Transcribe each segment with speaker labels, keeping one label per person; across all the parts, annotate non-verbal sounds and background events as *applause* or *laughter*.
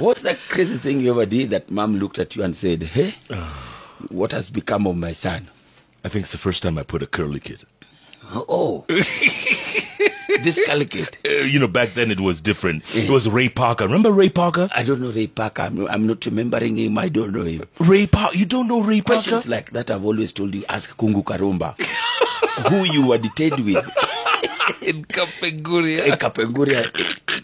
Speaker 1: What's the crazy thing you ever did that mom looked at you and said, Hey, what has become of my son?
Speaker 2: I think it's the first time I put a curly kit.
Speaker 1: Oh, *laughs* this curly kit.
Speaker 2: Uh, you know, back then it was different. It was Ray Parker. Remember Ray Parker?
Speaker 1: I don't know Ray Parker. I'm, I'm not remembering him. I don't know him.
Speaker 2: Ray Parker. You don't know Ray Parker?
Speaker 1: Questions like that I've always told you, ask Kungu Karumba, *laughs* who you were detained with. *laughs*
Speaker 2: in Kapenguria.
Speaker 1: in Kapenguria,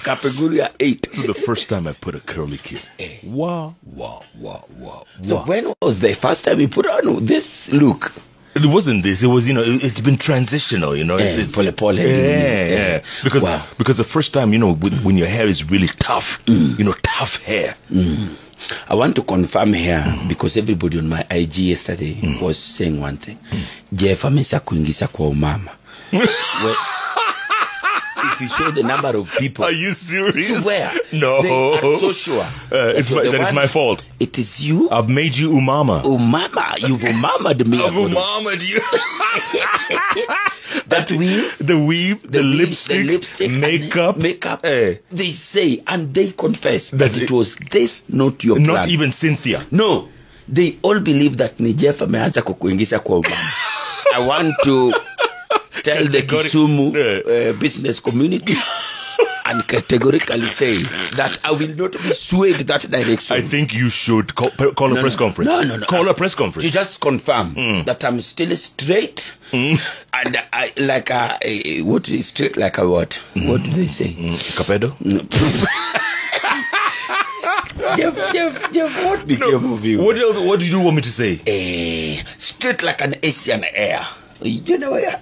Speaker 1: Kapenguria 8.
Speaker 2: So the first time I put a curly kit. Wow, wow, wow, wow,
Speaker 1: So
Speaker 2: wow.
Speaker 1: when was the first time you put on this look?
Speaker 2: It wasn't this. It was, you know, it, it's been transitional, you know. It's,
Speaker 1: Eh,
Speaker 2: it's,
Speaker 1: pole pole,
Speaker 2: yeah,
Speaker 1: eh,
Speaker 2: yeah. Because,
Speaker 1: wow.
Speaker 2: because the first time, you know, with, when your hair is really tough, mm. you know, tough hair. Mm.
Speaker 1: I want to confirm here mm. because everybody on my IG yesterday was saying one thing. Jeff amesa kuingiza kwa umama. *laughs* Well, if you show the number of people,
Speaker 2: Are you serious?
Speaker 1: Swear.
Speaker 2: No.
Speaker 1: They are so sure.
Speaker 2: Uh, it's my,
Speaker 1: the
Speaker 2: that is
Speaker 1: one-
Speaker 2: my fault.
Speaker 1: it is you.
Speaker 2: I've made you umama.
Speaker 1: Umama, you've umamaed me. Agodo.
Speaker 2: umama, do you? *laughs*
Speaker 1: That weave,
Speaker 2: the weave, the,
Speaker 1: weave,
Speaker 2: lipstick,
Speaker 1: the lipstick,
Speaker 2: makeup,
Speaker 1: makeup.
Speaker 2: eh.
Speaker 1: They say and they confess that,
Speaker 2: That
Speaker 1: it
Speaker 2: it-
Speaker 1: was this, not your
Speaker 2: not
Speaker 1: plan.
Speaker 2: even Cynthia.
Speaker 1: No, they all believe that ni Jeff ameanza kukuingiza kwa umama. *laughs* I want to tell the Kisumu uh, business community *laughs* and categorically say that I will not be swayed that direction.
Speaker 2: I think you should call, call a press
Speaker 1: no.
Speaker 2: conference.
Speaker 1: No, no, no.
Speaker 2: Call a uh,
Speaker 1: press
Speaker 2: conference.
Speaker 1: to just confirm hmm. that I'm still straight hmm. *laughs* and I like a, a what is straight like a what? Hmm. What do they say?
Speaker 2: Capedo?
Speaker 1: Jeff, Jeff, Jeff, what became of you?
Speaker 2: What else? What do you want me to say?
Speaker 1: Eh, straight like an Asian air. You know where?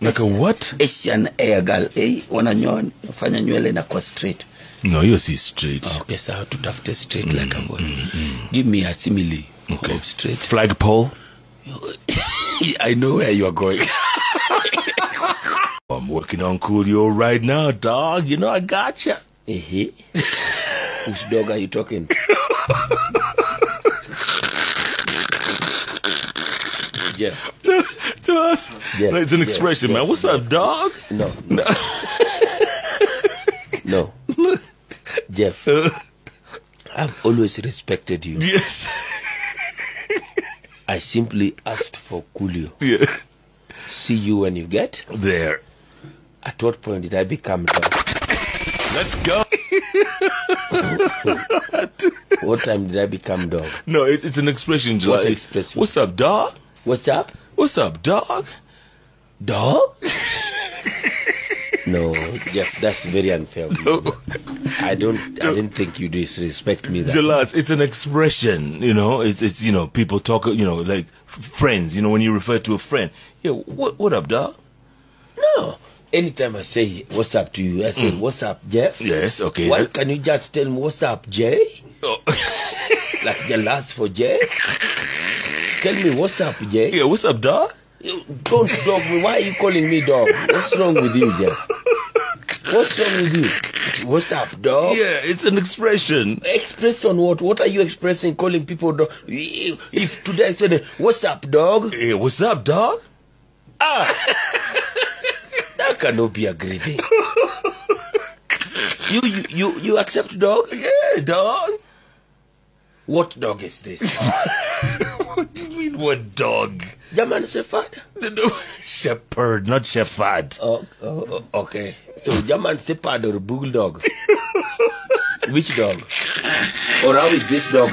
Speaker 2: Like a what?
Speaker 1: Asian air girl. Eh, wananyoa fanya nywele na kwa straight.
Speaker 2: No, hiyo si straight.
Speaker 1: Okay, sawa tutafute straight like a what? Give me a simile of straight.
Speaker 2: Flagpole. *laughs*
Speaker 1: I know where you are going.
Speaker 2: I'm working on Coolio right now, dog. You know I gotcha.
Speaker 1: Eh? Which *laughs* dog are you talking? *laughs* Jeff.
Speaker 2: To us.
Speaker 1: Yeah,
Speaker 2: it's an expression,
Speaker 1: yeah,
Speaker 2: man. What's up, dog?
Speaker 1: No. No. no. Jeff. I've always respected you.
Speaker 2: Yes.
Speaker 1: I simply asked for Coolio.
Speaker 2: yeah.
Speaker 1: See you when you get.
Speaker 2: There.
Speaker 1: At what point did I become dog?
Speaker 2: Let's go.
Speaker 1: What time did I become dog?
Speaker 2: No, it, it's an expression, Joe.
Speaker 1: What expression?
Speaker 2: What's up, dog?
Speaker 1: What's up?
Speaker 2: What's up, dog?
Speaker 1: Dog? no, Jeff, that's very unfair. you. I don't. I didn't think you disrespect me. That
Speaker 2: it's an expression, you know. It's it's you know people talk, you know, like friends. You know, when you refer to a friend, yeah, what what up, dog?
Speaker 1: no. Anytime I say what's up to you, I say mm. what's up, Jeff.
Speaker 2: Yes, okay.
Speaker 1: Why can you just tell me what's up, Jay?
Speaker 2: Oh, *laughs*
Speaker 1: Like the last for Jay? Tell me what's up, Jay.
Speaker 2: yeah, what's up, dog?
Speaker 1: You Don't dog me. Why are you calling me dog? What's wrong with you, Jeff? What's wrong with you? What's up, dog?
Speaker 2: Yeah, it's an expression.
Speaker 1: Express on what? What are you expressing? Calling people dog? If today I said, "What's up, dog?"
Speaker 2: Hey, what's up, dog?
Speaker 1: Ah, *laughs* that cannot be a great *laughs* day. you, you, you, you accept dog?
Speaker 2: Yeah, dog.
Speaker 1: What dog is this? *laughs*
Speaker 2: What do you mean, what dog?
Speaker 1: German Shepherd.
Speaker 2: Shepherd, not shepherd.
Speaker 1: Oh, oh, oh, okay. So German Shepherd or Bulldog? *laughs* Which dog? Or how is this dog?